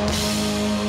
Música